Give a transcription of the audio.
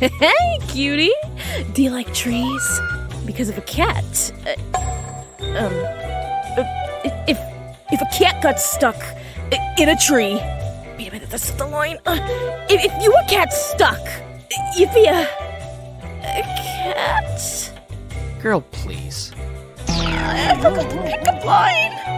Hey, cutie. Do you like trees? Because of a cat, uh, um, uh, if if a cat got stuck in a tree, wait a minute, that's is the line. Uh, if, if you were cat stuck, you'd be a, a cat. Girl, please. I forgot the pickup line.